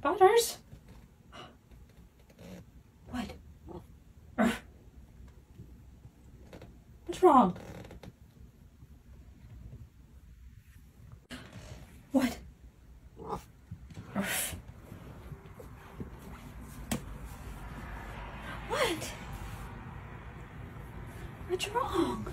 Butters? What? What's wrong? What? What? What's wrong?